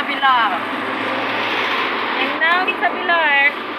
sa Bilar. And now, it's a Pilar. Eh.